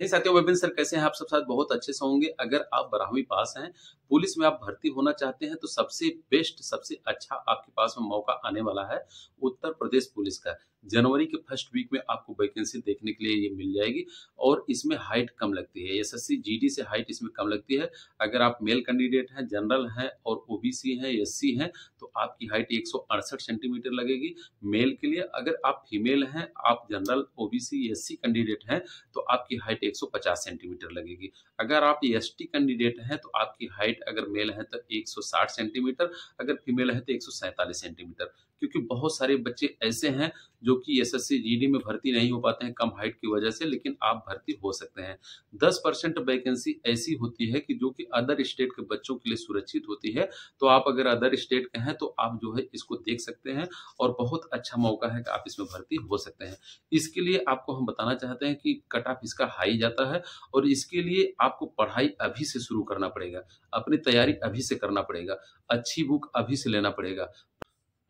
साथियों विपिन सर कैसे हैं आप सब साथ? बहुत अच्छे से होंगे। अगर आप बारहवीं पास हैं, पुलिस में आप भर्ती होना चाहते हैं तो सबसे बेस्ट सबसे अच्छा आपके पास में मौका आने वाला है उत्तर प्रदेश पुलिस का। जनवरी के फ़र्स्ट वीक में आपको वैकेंसी देखने के लिए ये मिल जाएगी और इसमें हाइट कम लगती है। एस एस सी से हाइट इसमें कम लगती है। अगर आप मेल कैंडिडेट हैं, जनरल हैं और ओबीसी हैं, एससी हैं तो आपकी हाइट एक सेंटीमीटर लगेगी मेल के लिए। अगर आप फीमेल हैं, आप जनरल, ओबीसी, एससी कैंडिडेट हैं तो आपकी हाइट 150 सेंटीमीटर लगेगी। अगर आप एस टी कैंडिडेट हैं तो आपकी हाइट अगर मेल है तो 160 सेंटीमीटर। अगर फीमेल है तो एक सेंटीमीटर। क्योंकि बहुत सारे बच्चे ऐसे हैं जो कि एस एस में भर्ती नहीं हो पाते हैं कम हाइट की वजह से, लेकिन आप भर्ती हो सकते हैं। 10 परसेंट वैकेंसी ऐसी होती है कि जो कि अदर स्टेट के बच्चों के लिए सुरक्षित होती है। तो आप अगर अदर स्टेट के हैं तो आप जो है इसको देख सकते हैं और बहुत अच्छा मौका है कि आप इसमें भर्ती हो सकते हैं। इसके लिए आपको हम बताना चाहते हैं कि कट ऑफ़ इसका हाई जाता है और इसके लिए आपको पढ़ाई अभी से शुरू करना पड़ेगा। अपनी तैयारी अभी से करना पड़ेगा। अच्छी बुक अभी से लेना पड़ेगा।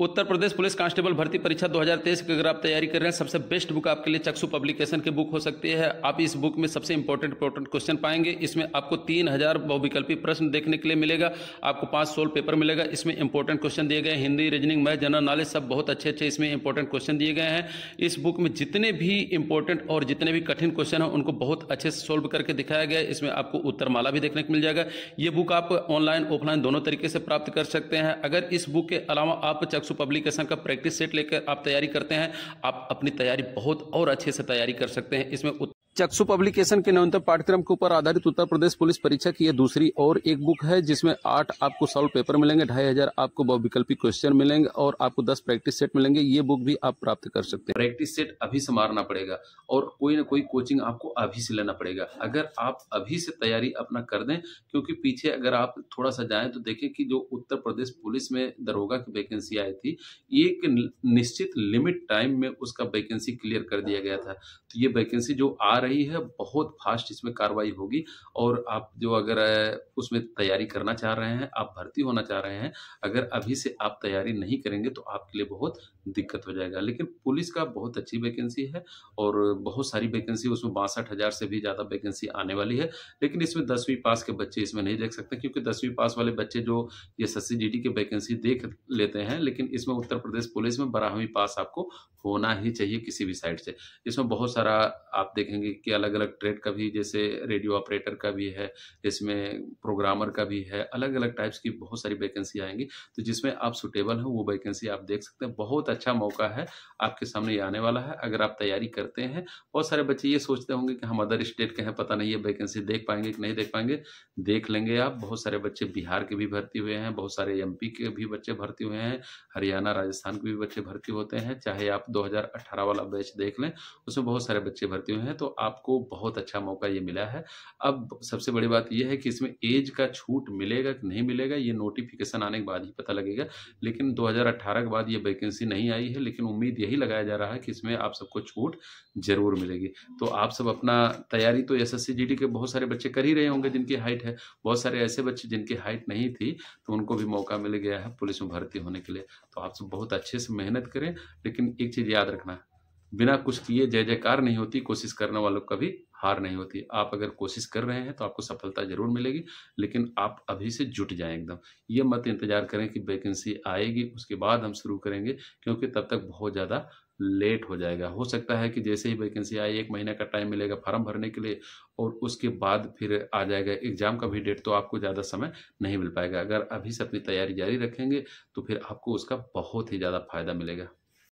उत्तर प्रदेश पुलिस कांस्टेबल भर्ती परीक्षा 2023 की अगर आप तैयारी कर रहे हैं, सबसे बेस्ट बुक आपके लिए चक्षु पब्लिकेशन की बुक हो सकती है। आप इस बुक में सबसे इंपॉर्टेंट इंपॉर्टेंट क्वेश्चन पाएँगे। इसमें आपको तीन हज़ार बहुविकल्पी प्रश्न देखने के लिए मिलेगा। आपको पाँच सोल पेपर मिलेगा। इसमें इंपॉर्टेंट क्वेश्चन दिए गए Hindi reasoning math general knowledge सब बहुत अच्छे अच्छे इसमें इंपॉर्टेंट क्वेश्चन दिए गए हैं। इस बुक में जितने भी इंपॉर्टेंट और जितने भी कठिन क्वेश्चन हैं, उनको बहुत अच्छे से सोल्व करके दिखाया गया इसमें आपको उत्तरमाला भी देखने को मिल जाएगा। ये बुक आप ऑनलाइन ऑफलाइन दोनों तरीके से प्राप्त कर सकते हैं। अगर इस बुक के अलावा आप चक्षु पब्लिकेशन का प्रैक्टिस सेट लेकर आप तैयारी करते हैं, आप अपनी तैयारी बहुत और अच्छे से तैयारी कर सकते हैं। इसमें चक्षु पब्लिकेशन के न्यूनतम पाठ्यक्रम के ऊपर आधारित उत्तर प्रदेश पुलिस परीक्षा की यह दूसरी और एक बुक है, जिसमें आठ आपको सॉल्व पेपर मिलेंगे, ढाई हज़ार आपको बहुविकल्पी क्वेश्चन मिलेंगे और आपको दस प्रैक्टिस सेट मिलेंगे। ये बुक भी आप प्राप्त कर सकते हैं। प्रैक्टिस सेट अभी से मारना पड़ेगा और कोई ना कोई कोचिंग आपको अभी से लेना पड़ेगा। अगर आप अभी से तैयारी अपना कर दें, क्योंकि पीछे अगर आप थोड़ा सा जाएँ तो देखें कि जो उत्तर प्रदेश पुलिस में दरोगा की वैकेंसी आई थी एक निश्चित लिमिट टाइम में उसका वैकेंसी क्लियर कर दिया गया था। तो ये वैकेंसी जो आ है, बहुत फास्ट इसमें कार्रवाई होगी। और आप जो अगर उसमें तैयारी करना चाह रहे हैं, आप भर्ती होना चाह रहे हैं, अगर अभी से आप तैयारी नहीं करेंगे तो आपके लिए बहुत दिक्कत हो जाएगा। लेकिन पुलिस का बहुत अच्छी वैकेंसी है और बहुत सारी वैकेंसी उसमें बासठ से भी ज़्यादा वैकेंसी आने वाली है। लेकिन इसमें दसवीं पास के बच्चे इसमें नहीं देख सकते, क्योंकि दसवीं पास वाले बच्चे जो ये एस की वैकेंसी देख लेते हैं, लेकिन इसमें उत्तर प्रदेश पुलिस में बारहवीं पास आपको होना ही चाहिए किसी भी साइड से। इसमें बहुत सारा आप देखेंगे कि अलग अलग ट्रेड का भी, जैसे रेडियो ऑपरेटर का भी है इसमें प्रोग्रामर का भी है अलग अलग टाइप्स की बहुत सारी वैकेंसी आएँगी। तो जिसमें आप सुटेबल हैं, वो वैकेंसी आप देख सकते हैं। बहुत अच्छा मौका है, आपके सामने ये आने वाला है, अगर आप तैयारी करते हैं। बहुत सारे बच्चे ये सोचते होंगे कि हम अदर स्टेट के हैं, पता नहीं ये वैकेंसी देख पाएँगे कि नहीं देख पाएँगे। देख लेंगे आप, बहुत सारे बच्चे बिहार के भी भर्ती हुए हैं, बहुत सारे एमपी के भी बच्चे भर्ती हुए हैं, हरियाणा, राजस्थान के भी बच्चे भर्ती होते हैं। चाहे आप 2018 वाला बैच देख लें, उसमें बहुत सारे बच्चे भर्ती हुए हैं। तो आपको बहुत अच्छा मौका ये मिला है। अब सबसे बड़ी बात यह है कि इसमें एज का छूट मिलेगा कि नहीं मिलेगा, ये नोटिफिकेशन आने के बाद ही पता लगेगा। लेकिन 2018 के बाद ये वैकेंसी नहीं आई है, लेकिन उम्मीद यही लगाया जा रहा है कि इसमें आप सबको छूट ज़रूर मिलेगी। तो आप सब अपना तैयारी तो एस एस के बहुत सारे बच्चे कर ही रहे होंगे जिनकी हाइट है। बहुत सारे ऐसे बच्चे जिनकी हाइट नहीं थी तो उनको भी मौका मिल गया है पुलिस में भर्ती होने के लिए। तो आप सब बहुत अच्छे से मेहनत करें, लेकिन एक चीज़ याद रखना बिना कुछ किए जय जयकार नहीं होती, कोशिश करने वालों का भी हार नहीं होती। आप अगर कोशिश कर रहे हैं तो आपको सफलता ज़रूर मिलेगी, लेकिन आप अभी से जुट जाएँ एकदम। ये मत इंतज़ार करें कि वैकेंसी आएगी, उसके बाद हम शुरू करेंगे, क्योंकि तब तक बहुत ज़्यादा लेट हो जाएगा। हो सकता है कि जैसे ही वैकेंसी आए, एक महीने का टाइम मिलेगा फॉर्म भरने के लिए, और उसके बाद फिर आ जाएगा। एग्ज़ाम का भी डेट तो आपको ज़्यादा समय नहीं मिल पाएगा। अगर अभी से अपनी तैयारी जारी रखेंगे तो फिर आपको उसका बहुत ही ज़्यादा फ़ायदा मिलेगा।